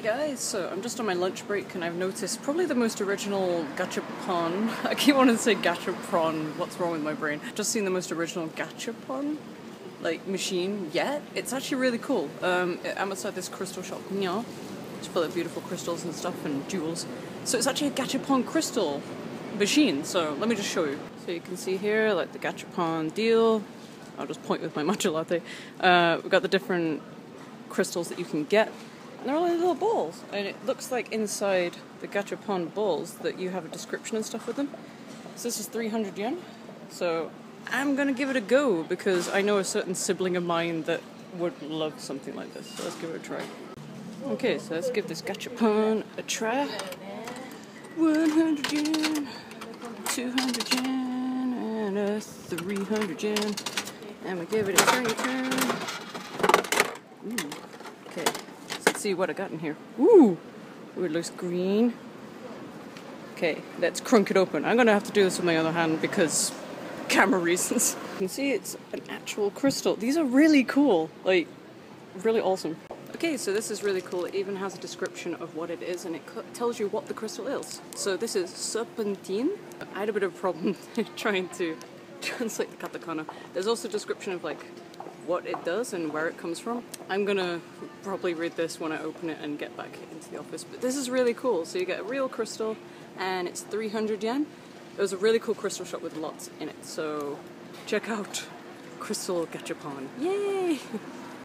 guys, so I'm just on my lunch break and I've noticed probably the most original gachapon. I keep wanting to say gachapon, what's wrong with my brain? Just seen the most original gachapon like machine yet. It's actually really cool. Um, I'm outside this crystal shop, yeah, it's full of beautiful crystals and stuff and jewels. So it's actually a gachapon crystal machine. So let me just show you. So you can see here, like the gachapon deal. I'll just point with my matcha latte. Uh, we've got the different crystals that you can get they're all little balls. And it looks like inside the gachapon balls that you have a description and stuff with them. So this is 300 yen. So I'm gonna give it a go because I know a certain sibling of mine that would love something like this. So let's give it a try. Okay, so let's give this gachapon a try. 100 yen, 200 yen, and a 300 yen. And we give it a turn. Ooh, okay see what I got in here. Ooh, Ooh, it looks green. Okay, let's crunk it open. I'm gonna have to do this with my other hand because camera reasons. You can see it's an actual crystal. These are really cool, like really awesome. Okay, so this is really cool. It even has a description of what it is and it tells you what the crystal is. So this is serpentine. I had a bit of a problem trying to translate the katakana. There's also description of like what it does and where it comes from. I'm gonna probably read this when I open it and get back into the office. But this is really cool. So you get a real crystal and it's 300 yen. It was a really cool crystal shop with lots in it. So check out Crystal Gachapon. Yay!